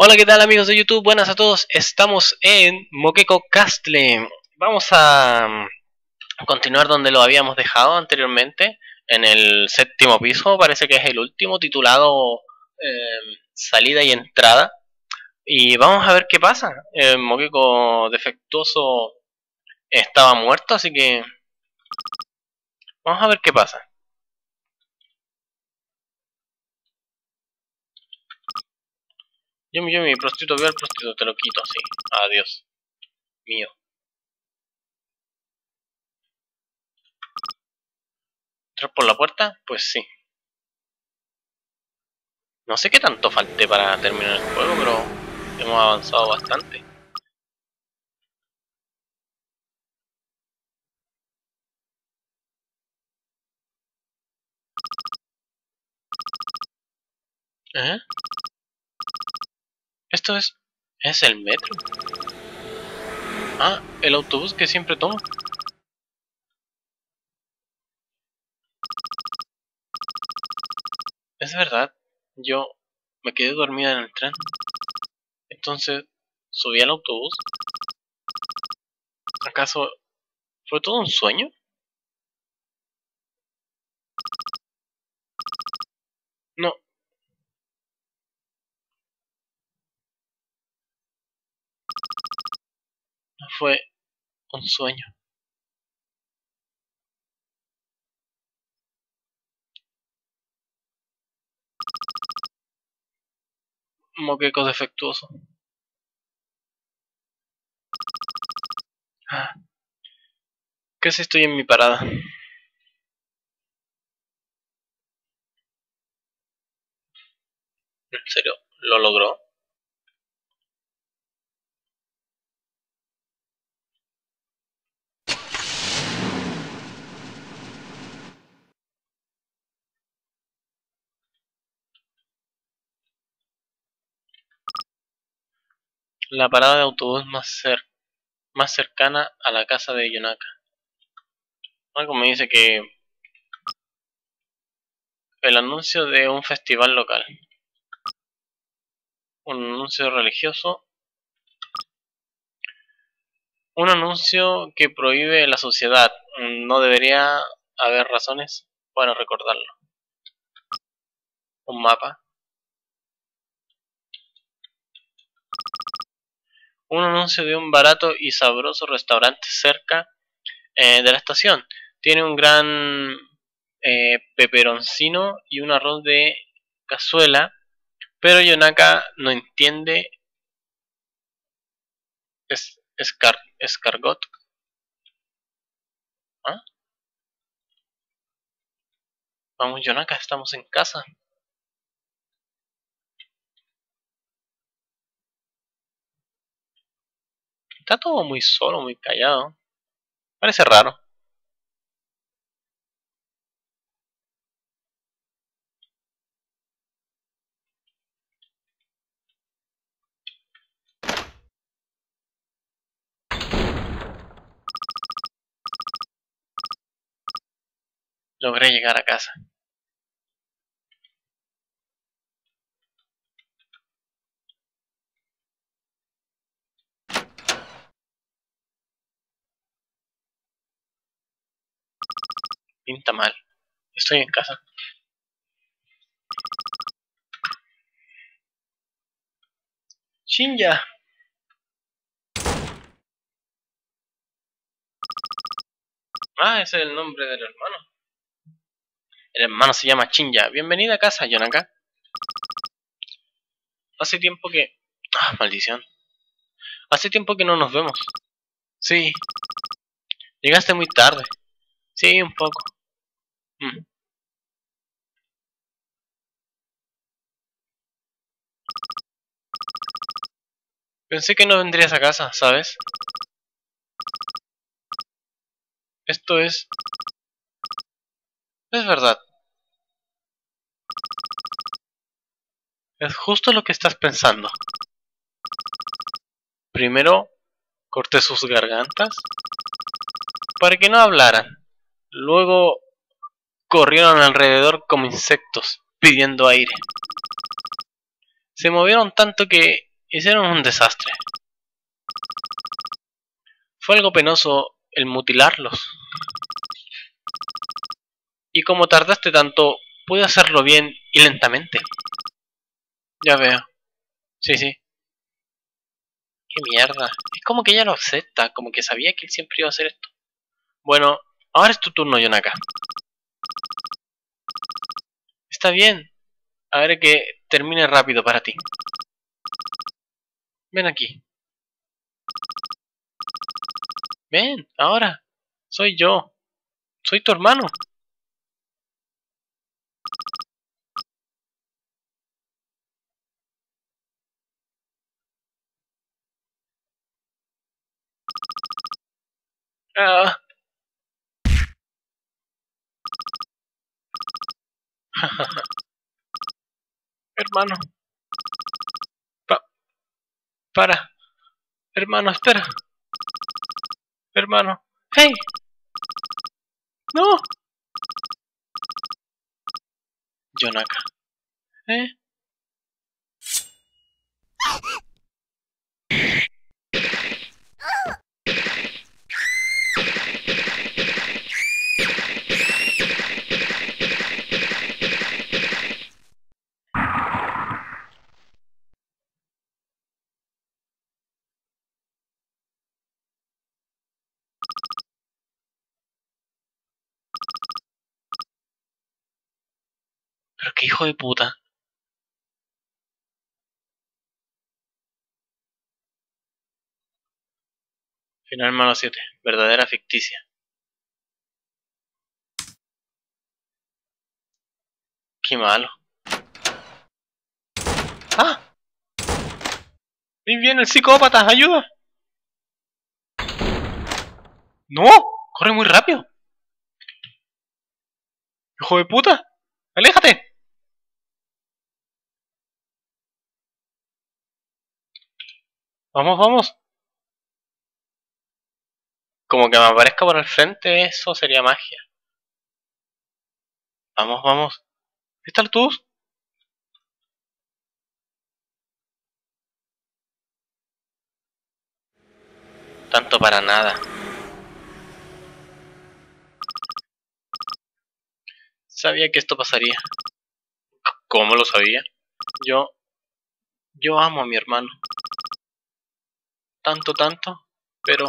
Hola, ¿qué tal amigos de YouTube? Buenas a todos. Estamos en Moqueco Castle. Vamos a mm, continuar donde lo habíamos dejado anteriormente, en el séptimo piso. Parece que es el último, titulado eh, Salida y Entrada. Y vamos a ver qué pasa. El Moqueco defectuoso estaba muerto, así que... Vamos a ver qué pasa. Yo, yo, mi prostituto, veo al prostituto, te lo quito, sí. Adiós. Mío. ¿Entrar por la puerta? Pues sí. No sé qué tanto falte para terminar el juego, pero hemos avanzado bastante. ¿Eh? Es... ¿Es el metro? Ah, el autobús que siempre tomo. Es verdad, yo me quedé dormida en el tren. Entonces, subí al autobús. ¿Acaso fue todo un sueño? No, no fue un sueño. Moqueco defectuoso. Ah. Casi estoy en mi parada. ¿En serio? ¿Lo logró? La parada de autobús más, cer más cercana a la casa de Yonaka. Algo me dice que el anuncio de un festival local. Un anuncio religioso. Un anuncio que prohíbe la sociedad. No debería haber razones para recordarlo. Un mapa. Un anuncio de un barato y sabroso restaurante cerca eh, de la estación. Tiene un gran eh, peperoncino y un arroz de cazuela, pero Yonaka no entiende es, escargot. ¿Ah? Vamos, Yonaka, estamos en casa. Está todo muy solo, muy callado. Parece raro. Logré llegar a casa. Pinta mal. Estoy en casa. Shinja. Ah, ese es el nombre del hermano. El hermano se llama Shinja. Bienvenida a casa, Yonaka. Hace tiempo que... Ah, maldición. Hace tiempo que no nos vemos. Sí. Llegaste muy tarde. Sí, un poco. Mm. Pensé que no vendrías a casa, ¿sabes? Esto es... Es verdad. Es justo lo que estás pensando. Primero, corté sus gargantas para que no hablaran. Luego corrieron alrededor como insectos, pidiendo aire. Se movieron tanto que hicieron un desastre. Fue algo penoso el mutilarlos. Y como tardaste tanto, pude hacerlo bien y lentamente. Ya veo. Sí, sí. Qué mierda. Es como que ella lo acepta, como que sabía que él siempre iba a hacer esto. Bueno, ahora es tu turno, Yonaka. Está bien. Ver que termine rápido para ti. Ven aquí. Ven, ahora. Soy yo. Soy tu hermano. Ah. Hermano. Pa para. Hermano, espera. Hermano. ¡Hey! ¡No! Yonaka. ¿Eh? Qué hijo de puta. Final malo 7. Verdadera ficticia. Qué malo. ¡Ah! ¡Ahí viene el psicópata! ¡Ayuda! ¡No! ¡Corre muy rápido! ¡Hijo de puta! ¡Aléjate! Vamos, vamos. Como que me aparezca por el frente, eso sería magia. Vamos, vamos. ¿Está el tubos? Tanto para nada. Sabía que esto pasaría. ¿Cómo lo sabía? Yo... Yo amo a mi hermano. Tanto, tanto, pero...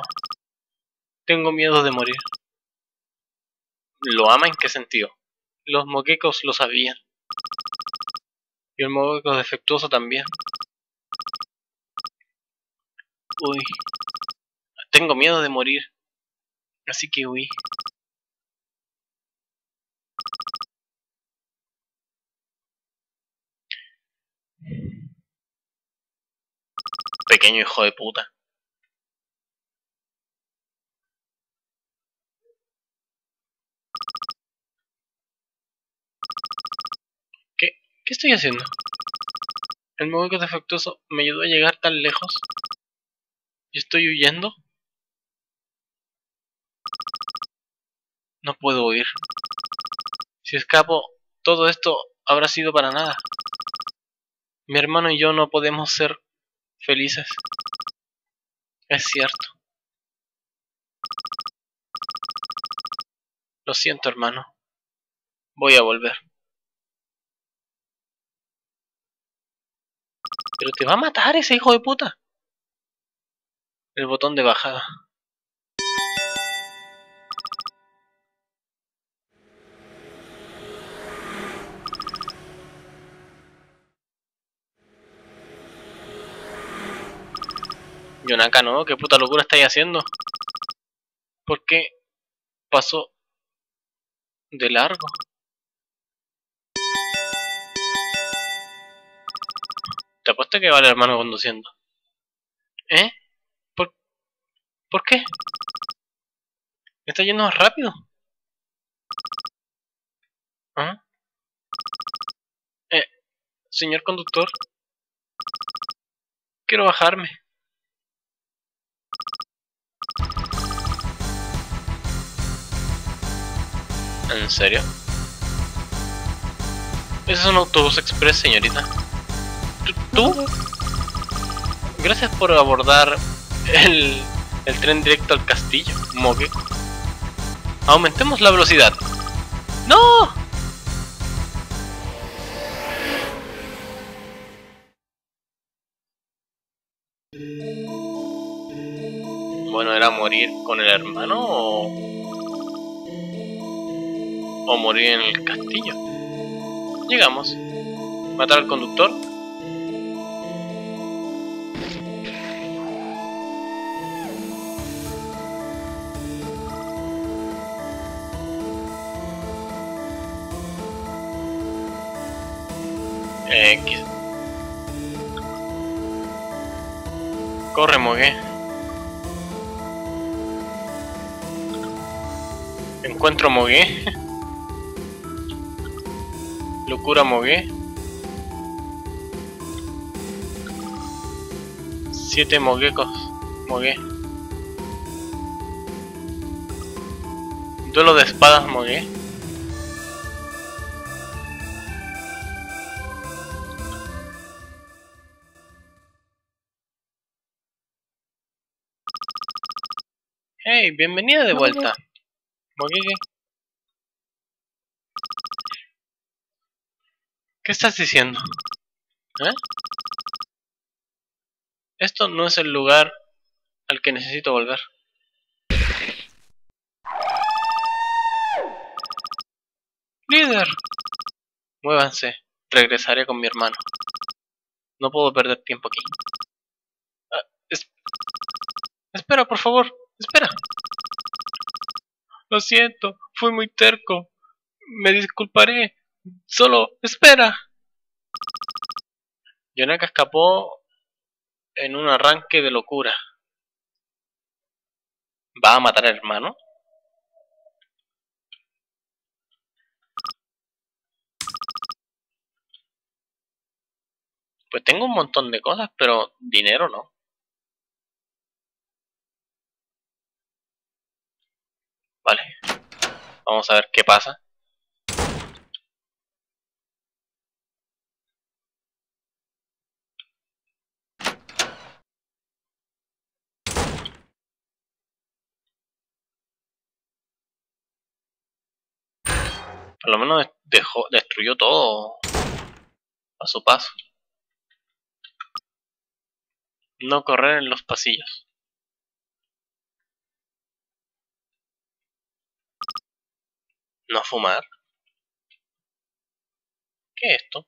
Tengo miedo de morir. ¿Lo ama en qué sentido? Los moquecos lo sabían. Y el moqueco defectuoso también. Uy. Tengo miedo de morir. Así que huí. Pequeño hijo de puta. ¿Qué? ¿Qué estoy haciendo? El móvil defectuoso me ayudó a llegar tan lejos. ¿Y estoy huyendo? No puedo huir. Si escapo, todo esto habrá sido para nada. Mi hermano y yo no podemos ser felices. Es cierto. Lo siento, hermano. Voy a volver. Pero te va a matar ese hijo de puta. El botón de bajada. Yonaka, ¿no? ¿Qué puta locura estáis haciendo? ¿Por qué pasó de largo? Te apuesto que va el hermano conduciendo. ¿Eh? ¿Por, ¿Por qué? ¿Está yendo más rápido? ¿Ah? Eh, señor conductor. Quiero bajarme. ¿En serio? Ese es un autobús express, señorita. ¿Tú? Gracias por abordar el, el tren directo al castillo, Mogue. Aumentemos la velocidad. ¡No! Bueno, ¿era morir con el hermano o, o morir en el castillo? Llegamos. Matar al conductor. Corre, Mogue. Encuentro Mogue. Locura Mogue. Siete moguecos. Mogue. Duelo de espadas Mogue. Hey, bienvenida de vuelta. ¿Qué estás diciendo? ¿Eh? Esto no es el lugar al que necesito volver. ¡Líder! Muévanse. Regresaré con mi hermano. No puedo perder tiempo aquí. Ah, es- Espera, por favor. Espera. Lo siento. Fui muy terco. Me disculparé. Solo, espera. Yonaka escapó en un arranque de locura. ¿Va a matar al hermano? Pues tengo un montón de cosas, pero dinero no. Vale. Vamos a ver qué pasa. Por lo menos dejó, destruyó todo a su paso. No correr en los pasillos. No fumar. ¿Qué es esto?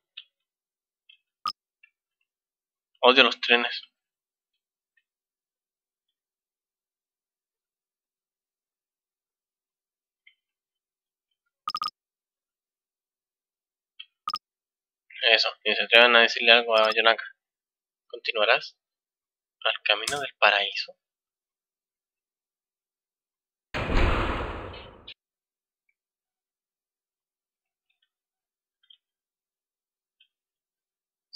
Odio los trenes. Eso, ni se atrevan a decirle algo a Yonaka. ¿Continuarás? Al camino del paraíso.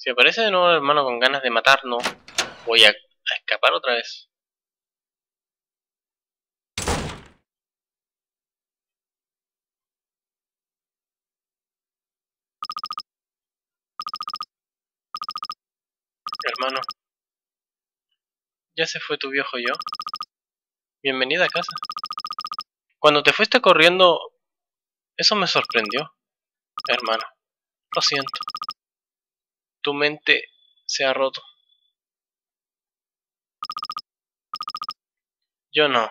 Si aparece de nuevo el hermano con ganas de matarnos, voy a, a escapar otra vez. Hermano, ya se fue tu viejo yo. Bienvenida a casa. Cuando te fuiste corriendo, eso me sorprendió, hermano. Lo siento. Tu mente se ha roto. Yo no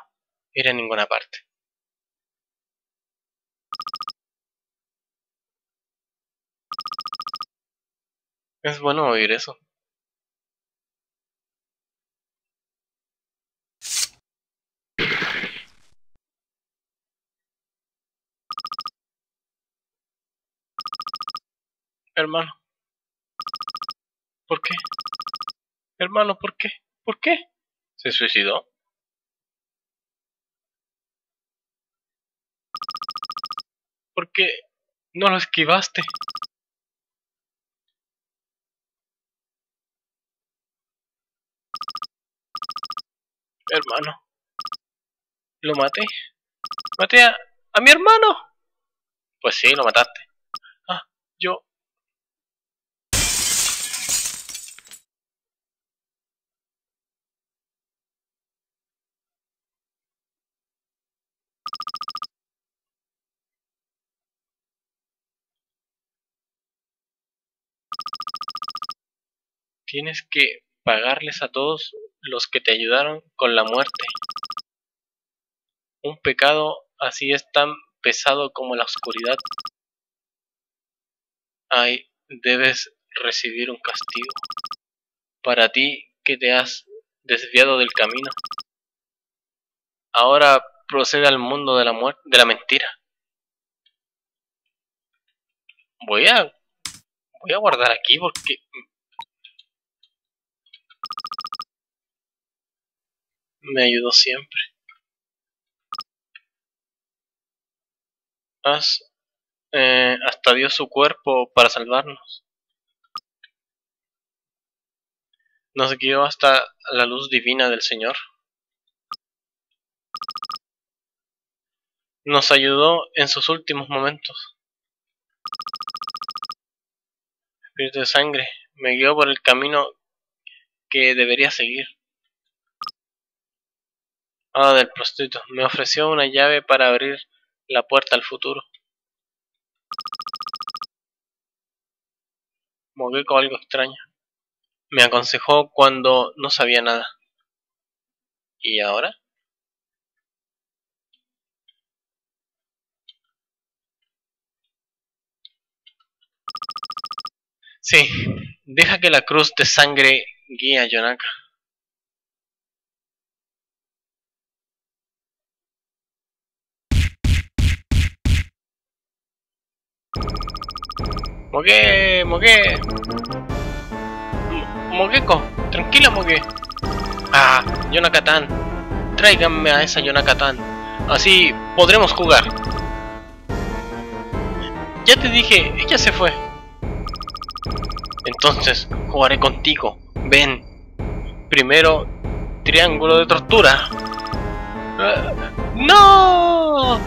iré a ninguna parte. Es bueno oír eso. Hermano. ¿Por qué? Hermano, ¿por qué? ¿Por qué? ¿Se suicidó? ¿Por qué no lo esquivaste? Hermano. ¿Lo maté? ¿Maté a, a mi hermano? Pues sí, lo mataste. Ah, yo... Tienes que pagarles a todos los que te ayudaron con la muerte. Un pecado así es tan pesado como la oscuridad. Ay, debes recibir un castigo. Para ti que te has desviado del camino. Ahora procede al mundo de la muerte, de la mentira. Voy a voy a guardar aquí porque me ayudó siempre. Eh, hasta dio su cuerpo para salvarnos. Nos guió hasta la luz divina del Señor. Nos ayudó en sus últimos momentos. Espíritu de sangre, me guió por el camino que debería seguir. Ah, del prostituto, me ofreció una llave para abrir la puerta al futuro. con algo extraño. Me aconsejó cuando no sabía nada. ¿Y ahora? Sí, deja que la cruz de sangre guíe a Yonaka. Mogue, Mogue. Mogueco, tranquila Mogue. Ah, Yonakatan. Tráiganme a esa Yonakatan. Así podremos jugar. Ya te dije, ella se fue. Entonces, jugaré contigo. Ven. Primero, triángulo de tortura. Ah, ¡No!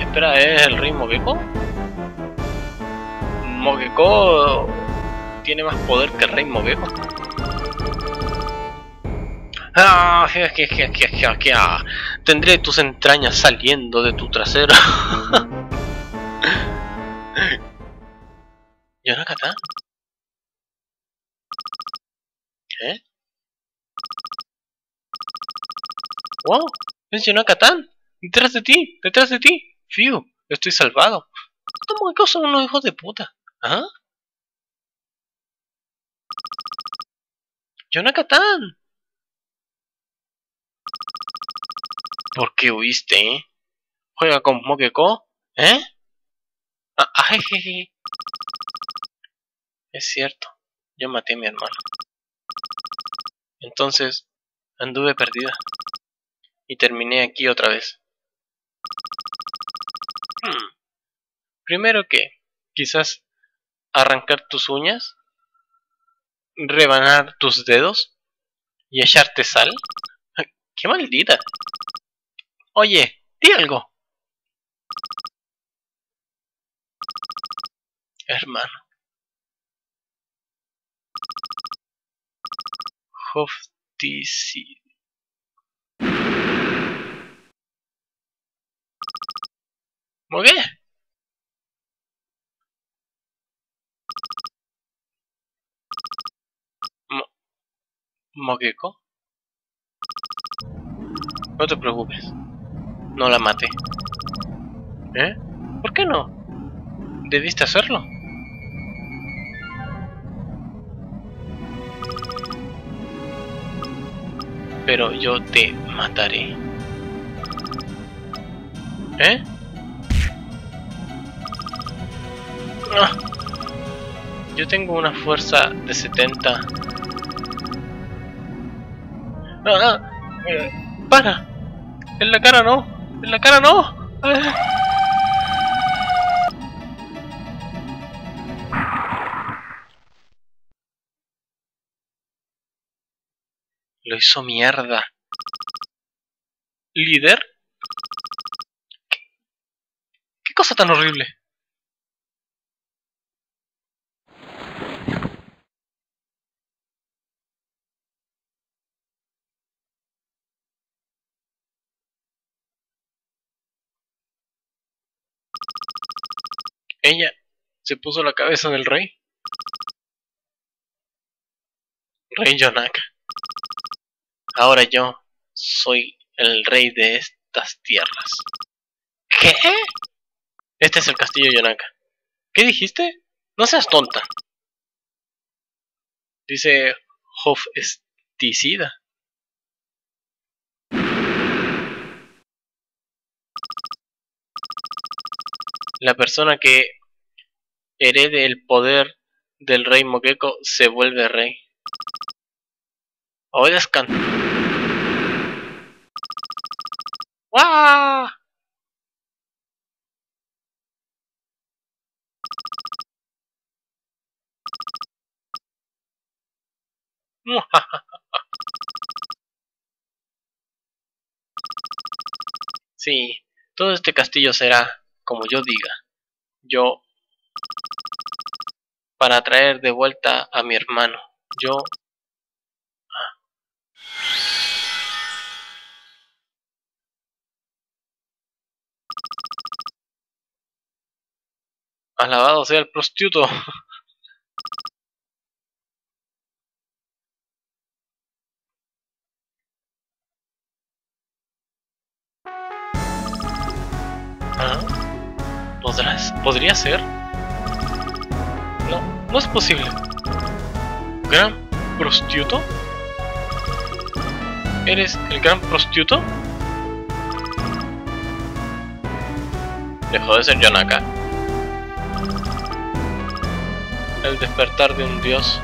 Espera, ¿es el ritmo Gecko? Mogeko tiene más poder que el rey Mogeko. Ah, Tendré tus entrañas saliendo de tu trasero. ¿Yonakata? ¿Eh? ¡Wow! ¡Es Yonakatan! ¡Detrás de ti! ¡Detrás de ti! ¡Fiu! Estoy salvado. Estos Mogekos son unos hijos de puta. ¿Ah? Jonathan. ¿Por qué huiste, eh? ¿Juega con Mokeko? ¿Eh? Ah, ay, es cierto, yo maté a mi hermano. Entonces, anduve perdida. Y terminé aquí otra vez. Hmm. Primero que, quizás arrancar tus uñas, rebanar tus dedos y echarte sal? ¡Qué maldita! Oye, di algo. Hermano. Mogeko. No te preocupes. No la maté. ¿Eh? ¿Por qué no? Debiste hacerlo. Pero yo te mataré. ¿Eh? Ah. Yo tengo una fuerza de 70 Ah, eh, ¡Para! ¡En la cara no! ¡En la cara no! Lo hizo mierda. ¿Líder? ¿Qué cosa tan horrible? Ella se puso la cabeza del rey. Rey Yonaka. Ahora yo soy el rey de estas tierras. ¿Qué? Este es el castillo Yonaka. ¿Qué dijiste? No seas tonta. Dice Hofesticida. La persona que herede el poder del rey Mokeko se vuelve rey. Obedezcan. ¡Wah! Sí, todo este castillo será como yo diga. Yo para traer de vuelta a mi hermano. Yo Alabado sea el prostituto. ¿Podría ser? No, no es posible. ¿Gran prostituto? ¿Eres el gran prostituto? Dejó de ser Yonaka. El despertar de un dios.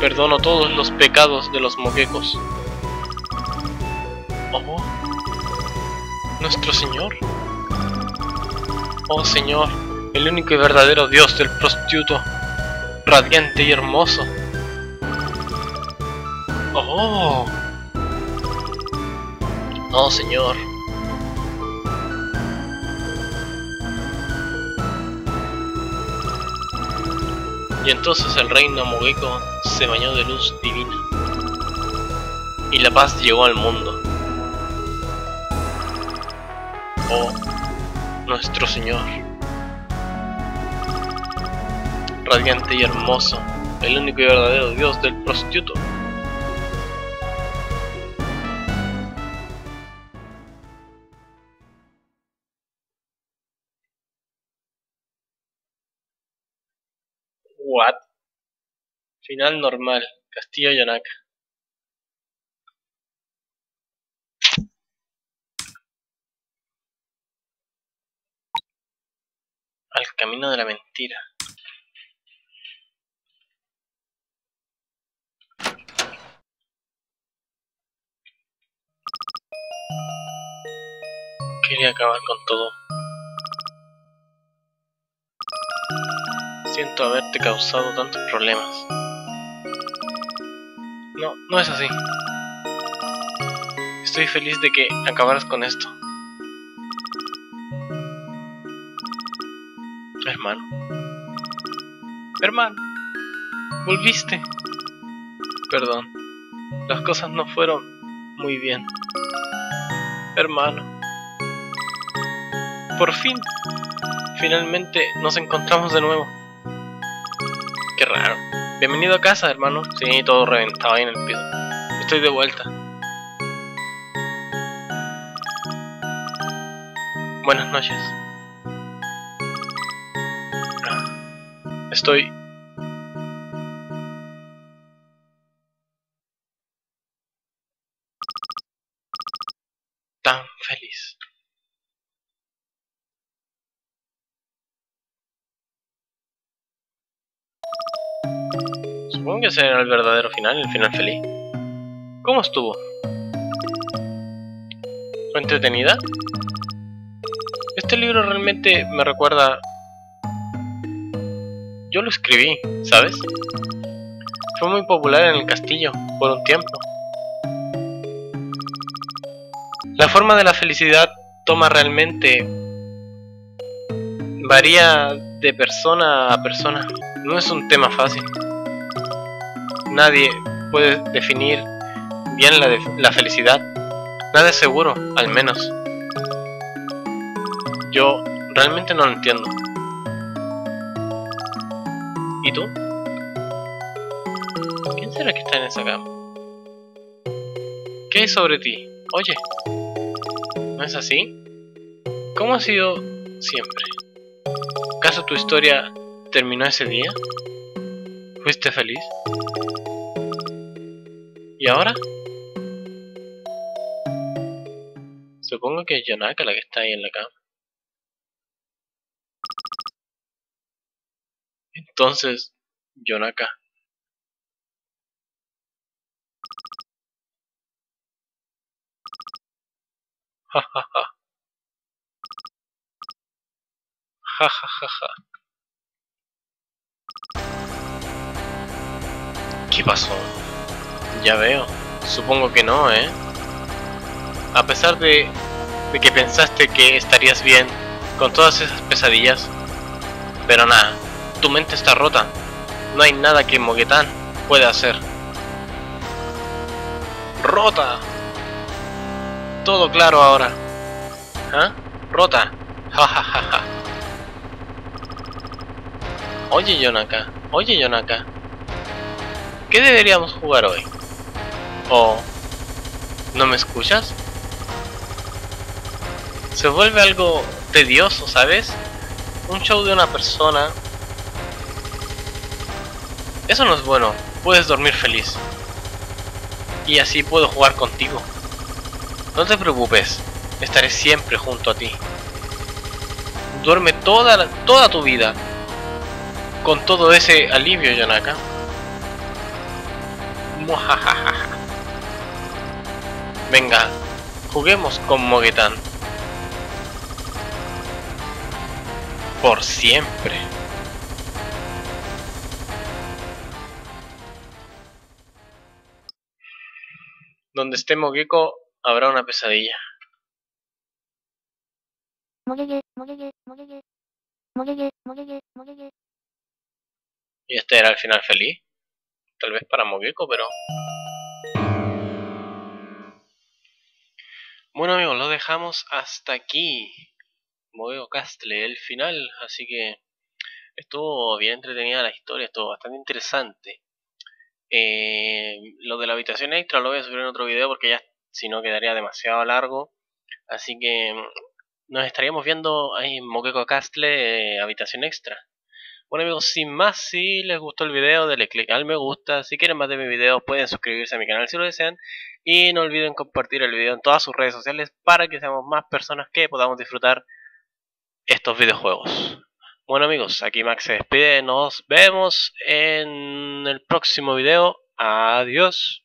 Perdono todos los pecados de los moquecos. Oh, nuestro Señor. Oh Señor, el único y verdadero Dios del prostituto, radiante y hermoso. Oh. Oh Señor. Y entonces el reino Mogeko se bañó de luz divina. Y la paz llegó al mundo. Nuestro Señor. Radiante y hermoso, el único y verdadero Dios del prostituto. What? Final normal, Castillo Yanaka. Al camino de la mentira. Quería acabar con todo. Siento haberte causado tantos problemas. No, no es así. Estoy feliz de que acabaras con esto. Hermano. Volviste. Perdón. Las cosas no fueron muy bien. Hermano. Por fin. Finalmente nos encontramos de nuevo. Qué raro. Bienvenido a casa, hermano. Sí, todo reventado ahí en el piso. Estoy de vuelta. Buenas noches. Estoy... tan feliz. Supongo que ese el verdadero final, el final feliz. ¿Cómo estuvo? ¿Fue entretenida? Este libro realmente me recuerda yo lo escribí, ¿sabes? Fue muy popular en el castillo por un tiempo. La forma de la felicidad toma realmente... varía de persona a persona. No es un tema fácil. Nadie puede definir bien la, la felicidad. Nada es seguro, al menos. Yo realmente no lo entiendo. ¿Y tú? ¿Quién será que está en esa cama? ¿Qué hay sobre ti? Oye, ¿no es así? ¿Cómo ha sido siempre? ¿Acaso tu historia terminó ese día? ¿Fuiste feliz? ¿Y ahora? Supongo que es Yonaka la que está ahí en la cama. Entonces, Yonaka. Ja ja ja. Ja ja ja ja. ¿Qué pasó? Ya veo. Supongo que no, ¿eh? A pesar de, de que pensaste que estarías bien con todas esas pesadillas. Pero nada, tu mente está rota. No hay nada que Moguetán pueda hacer. ¡Rota! Todo claro ahora. ¿Ah? ¿Rota? Ja ja ja ja. Oye Yonaka, oye Yonaka. ¿Qué deberíamos jugar hoy? ¿O no me escuchas? Se vuelve algo tedioso, ¿sabes? Un show de una persona eso no es bueno. Puedes dormir feliz. Y así puedo jugar contigo. No te preocupes. Estaré siempre junto a ti. Duerme toda, toda tu vida. Con todo ese alivio, Yonaka. Venga, juguemos con Mogetan. Por siempre. Donde esté Mogeko habrá una pesadilla. Y este era el final feliz. Tal vez para Mogeko, pero... Bueno amigos, lo dejamos hasta aquí. Mogeko Castle, el final. Así que estuvo bien entretenida la historia, estuvo bastante interesante. Eh, lo de la habitación extra lo voy a subir en otro video porque ya si no quedaría demasiado largo. Así que mm, nos estaríamos viendo ahí en Moqueco Castle eh, habitación extra. Bueno amigos, sin más, si les gustó el video, denle click al me gusta. Si quieren más de mi video, pueden suscribirse a mi canal si lo desean. Y no olviden compartir el video en todas sus redes sociales para que seamos más personas que podamos disfrutar estos videojuegos. Bueno amigos, aquí Max se despide, nos vemos en el próximo video, adiós.